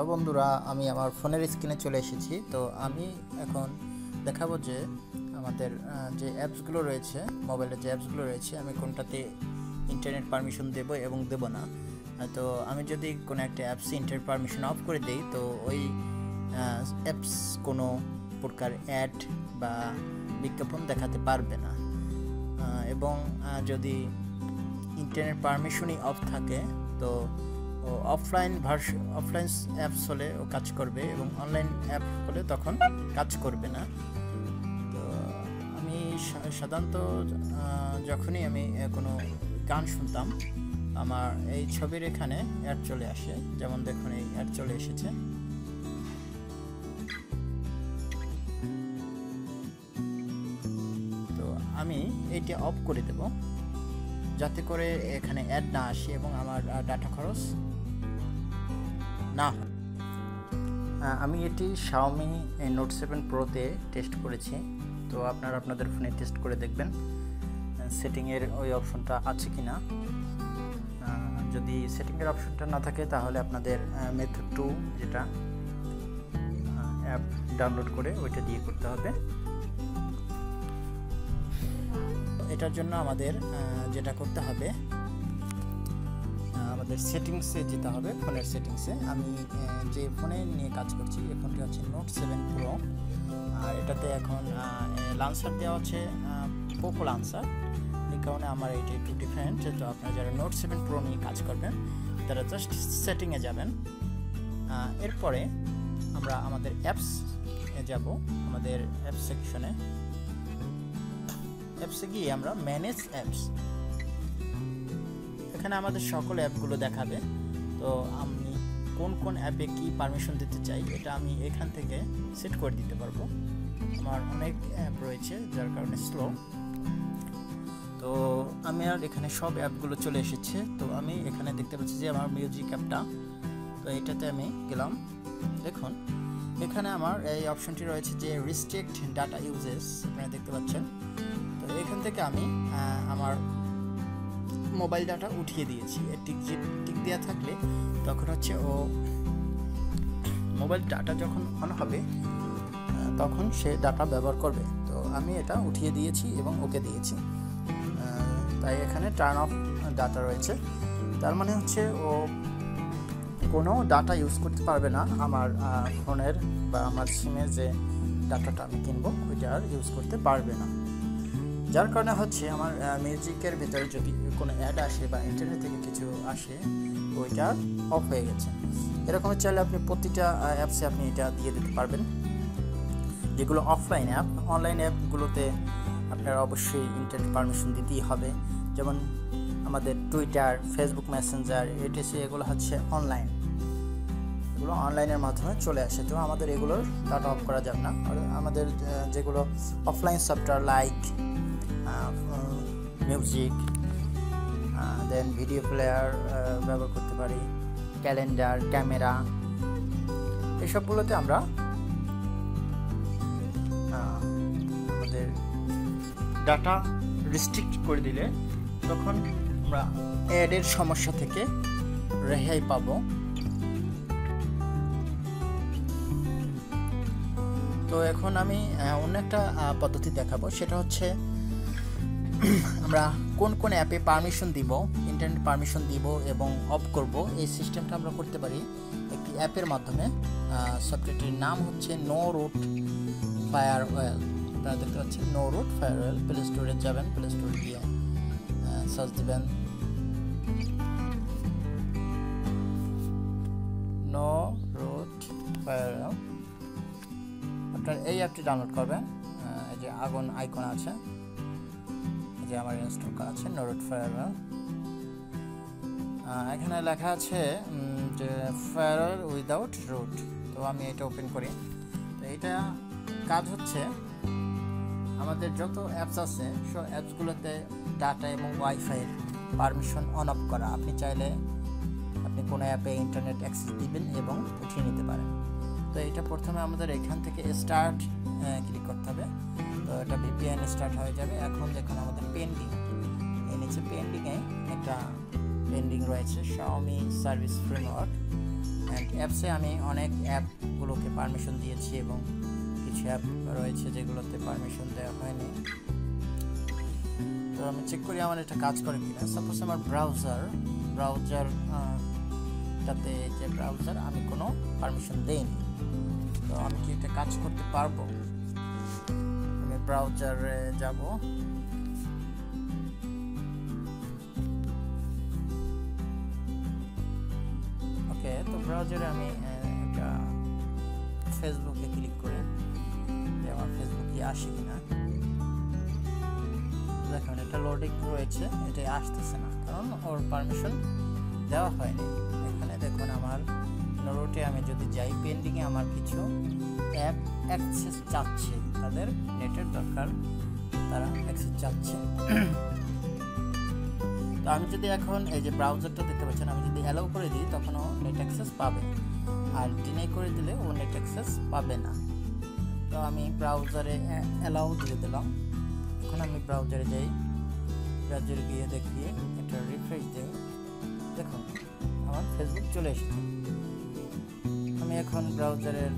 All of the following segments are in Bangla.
হ্যালো বন্ধুরা, আমি আমার ফোনের স্ক্রিনে চলে এসেছি। তো আমি এখন দেখাবো যে আমাদের যে অ্যাপসগুলো রয়েছে, মোবাইলের যে অ্যাপসগুলো রয়েছে, আমি কোনটাতে ইন্টারনেট পারমিশন দেব এবং দেব না। তো আমি যদি কোনো একটা অ্যাপসে ইন্টারনেট পারমিশন অফ করে দিই, তো ওই অ্যাপস কোনো প্রকার অ্যাড বা বিজ্ঞাপন দেখাতে পারবে না। এবং যদি ইন্টারনেট পারমিশনই অফ থাকে, তো ও অফলাইন ভার্স, অফলাইন অ্যাপস হলে ও কাজ করবে এবং অনলাইন অ্যাপ হলে তখন কাজ করবে না। তো আমি সাধারণত যখনই আমি কোনো গান শুনতাম, আমার এই ছবির এখানে অ্যাড চলে আসে। যেমন দেখুন, এই অ্যাড চলে এসেছে। তো আমি এইটা অফ করে দেব, যাতে করে এখানে অ্যাড না আসে এবং আমার ডাটা খরচ না হয়। আমি এটি শাওমি নোট সেভেন প্রোতে টেস্ট করেছি। তো আপনারা আপনাদের ফোনে টেস্ট করে দেখবেন সেটিংয়ের ওই অপশনটা আছে কি না যদি সেটিংয়ের অপশনটা না থাকে, তাহলে আপনাদের মেথড টু যেটা অ্যাপ ডাউনলোড করে ওইটা দিয়ে করতে হবে। এটার জন্য আমাদের যেটা করতে হবে আমাদের সেটিংসে যেতে হবে, ফোনের সেটিংসে আমি যে ফোনে নিয়ে কাজ করছি, এই ফোনটি হচ্ছে নোট সেভেন প্রো আর এটাতে এখন লান্সার দেওয়া হচ্ছে পোকো লান্সার এই কারণে আমার এটি একটু ডিফারেন্ট তো আপনারা যারা নোট সেভেন প্রো নিয়ে কাজ করবেন, তারা জাস্ট সেটিংয়ে যাবেন। এরপরে আমরা আমাদের অ্যাপস যাব, আমাদের অ্যাপস সেকশনে অ্যাপসে গিয়ে আমরা ম্যানেজ অ্যাপস এখানে আমাদের সকল অ্যাপগুলো দেখাবে। তো আমি কোন কোন অ্যাপে কি পারমিশন দিতে চাই, এটা আমি এখান থেকে সেট করে দিতে পারব। আমার অনেক অ্যাপ রয়েছে, যার কারণে স্লো তো আমি আর এখানে সব অ্যাপগুলো চলে এসেছে। তো আমি এখানে দেখতে পাচ্ছি যে আমার মিউজিক অ্যাপটা, তো এটাতে আমি গেলাম। দেখুন, এখানে আমার এই অপশনটি রয়েছে যে রিস্ট্রিক্ট ডাটা ইউজেস আপনারা দেখতে পাচ্ছেন। তো এখান থেকে আমি আমার মোবাইল ডাটা উঠিয়ে দিয়েছি। টিক টিক দেওয়া থাকলে তখন হচ্ছে ও মোবাইল ডাটা যখন অন হবে তখন সে ডাটা ব্যবহার করবে। তো আমি এটা উঠিয়ে দিয়েছি এবং ওকে দিয়েছি। তাই এখানে টার্ন অফ ডাটা রয়েছে। তার মানে হচ্ছে ও কোনো ডাটা ইউজ করতে পারবে না আমার ফোনের বা আমার সিমের যে ডাটাটা আমি কিনবো, ওইটা আর ইউজ করতে পারবে না। যার কারণে হচ্ছে আমার মিউজিকের ভিতরে যদি কোনো অ্যাড আসে বা ইন্টারনেট থেকে কিছু আসে, ওইটা অফ হয়ে গেছে। এরকম চাইলে আপনি প্রতিটা অ্যাপসে আপনি এটা দিয়ে দিতে পারবেন। যেগুলো অফলাইন অ্যাপ অনলাইন অ্যাপগুলোতে আপনার অবশ্যই ইন্টারনেট পারমিশন দিতেই হবে। যেমন আমাদের টুইটার ফেসবুক মেসেঞ্জার এটিসি এগুলো হচ্ছে অনলাইন এগুলো অনলাইনের মাধ্যমে চলে আসে। তো আমাদের এগুলোর ডাটা অফ করা যাবে না। আমাদের যেগুলো offline software like music then video player ব্যবহার করতে পারি ক্যালেন্ডার ক্যামেরা এসবগুলোতে আমরা আমাদের ডাটা রিস্ট্রিক্ট করে দিলে তখন আমরা অ্যাডের সমস্যা থেকে রেহাই পাব। তো এখন আমি অন্য একটা পদ্ধতি দেখাবো, সেটা হচ্ছে আমরা কোন কোন অ্যাপে পারমিশন দিব ইন্টারনেট পারমিশন দিব এবং অফ করব, এই সিস্টেমটা আমরা করতে পারি একটি অ্যাপের মাধ্যমে। সফটওয়্যারটির নাম হচ্ছে নো রুট ফায়ার ওয়েল আপনারা দেখতে পাচ্ছেন no root firewall play স্টোরে যাবেন প্লে স্টোরে গিয়ে সার্চ দেবেন। নো রুট ফায়ার ওয়েল আপনার এই অ্যাপটি ডাউনলোড করবেন এই যে আগুন আইকন আছে যে আমার ইনস্টল আছে নোরুট ফায়ারওয়েল এখানে লেখা আছে যে ফায়ারওয়েল উইদাউট রুট তো আমি এটা ওপেন করি। তো এটা কাজ হচ্ছে, আমাদের যত অ্যাপস আছে, সব অ্যাপসগুলোতে ডাটা এবং ওয়াইফাইয়ের পারমিশন অন অফ করা। আপনি চাইলে আপনি কোনো অ্যাপে ইন্টারনেট অ্যাক্সেস দিবেন এবং উঠিয়ে নিতে পারেন। তো এটা প্রথমে আমাদের এখান থেকে স্টার্ট ক্লিক করতে হবে। তো স্টার্ট হয়ে যাবে। এখন দেখুন আমাদের পেন্ডিং এই নিচে পেন্ডিংয়ে একটা পেন্ডিং রয়েছে শাওমি সার্ভিস ফ্রেমওয়ার্ক অ্যান্ড অ্যাপসে আমি অনেক অ্যাপগুলোকে পারমিশন দিয়েছি এবং কিছু অ্যাপ রয়েছে যেগুলোতে পারমিশন দেওয়া হয়নি। তো আমি চেক করি আমার এটা কাজ করে কিনা। সাপোজ আমার ব্রাউজার ব্রাউজার টাতে যে ব্রাউজার আমি কোনো পারমিশন দেইনি। তো আমি কি এটা কাজ করতে পারব? ব্রাউজারে যাব। ওকে তো ব্রাউজারে আমি একটা ফেসবুকে ক্লিক করে আমার ফেসবুকে আসে কিনা। দেখুন, এটা লোডিং রয়েছে এটা আসতেছে না, কারণ ওর পারমিশন দেওয়া হয়নি। এখানে দেখুন, আমার নোটে আমি যদি যাই পেন্ডিংয়ে আমার কিছু অ্যাপ অ্যাক্সেস চাচ্ছে। তাদের নেটের দরকার তারা অ্যাক্সেস চাচ্ছে। তো আমি যদি এখন এই যে ব্রাউজারটা দেখতে পাচ্ছেন, আমি যদি অ্যালাউ করে দিই তখন ও নেট অ্যাক্সেস পাবে। আর ডিনাই করে দিলে ও নেট অ্যাক্সেস পাবে না। তো আমি ব্রাউজারে অ্যালাউ দিয়ে দিলাম। এখন আমি ব্রাউজারে যাই। ব্রাউজারে গিয়ে দেখিয়ে এটা রিফ্রেশ দিই। দেখুন, আমার ফেসবুক চলে এসেছে। আমি এখন ব্রাউজারের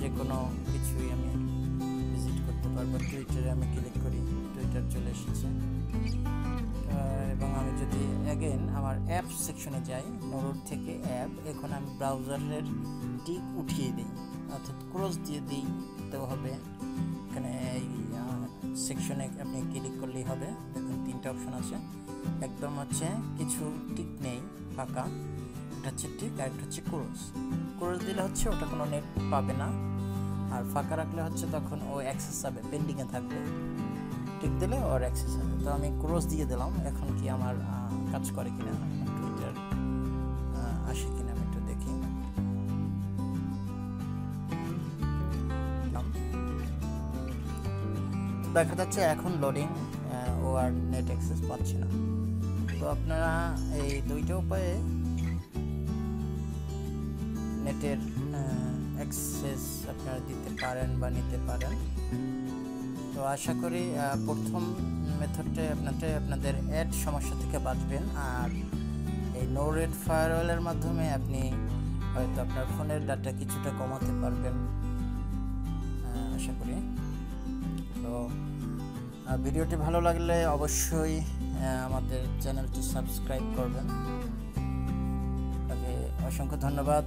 যে কোনো কিছুই আমি পারব টুইটারে আমি ক্লিক করি টুইটার চলে এসেছে। এবং আমি যদি অ্যাগেন আমার অ্যাপ সেকশনে যাই নোট থেকে অ্যাপ এখন আমি ব্রাউজারের টিক উঠিয়ে দিই, অর্থাৎ ক্রস দিয়ে দিই, তো হবে। এখানে এই সেকশনে আপনি ক্লিক করলেই হবে। দেখুন, তিনটা অপশন আছে। একদম হচ্ছে কিছু টিক নেই, ফাঁকা। এটা হচ্ছে টিক আর একটা হচ্ছে ক্রস ক্রস দিলে হচ্ছে ওটা কোনো নেট পাবে না। আর ফাঁকা রাখলে হচ্ছে তখন ও অ্যাক্সেস হবে পেন্ডিংয়ে থাকবে টিক দিলে ওর অ্যাক্সেস হবে। তো আমি ক্রস দিয়ে দিলাম, এখন কি আমার কাজ করে কিনা টুইটার আসে কিনা আমি একটু দেখি। দেখা যাচ্ছে এখন লোডিং ও আর নেট অ্যাক্সেস পাচ্ছে না। তো আপনারা এই দুইটা উপায়ে নেটের অ্যাক্সেস আপনারা দিতে পারেন বা নিতে পারেন। তো আশা করি প্রথম মেথডটা আপনাদের আপনাদের অ্যাড সমস্যা থেকে বাঁচবেন। আর এই নো রেড ফায়ারওয়েলের মাধ্যমে আপনি হয়তো আপনার ফোনের ডাটা কিছুটা কমাতে পারবেন। আশা করি। তো ভিডিওটি ভালো লাগলে অবশ্যই আমাদের চ্যানেলটি সাবস্ক্রাইব করবেন। তাকে অসংখ্য ধন্যবাদ।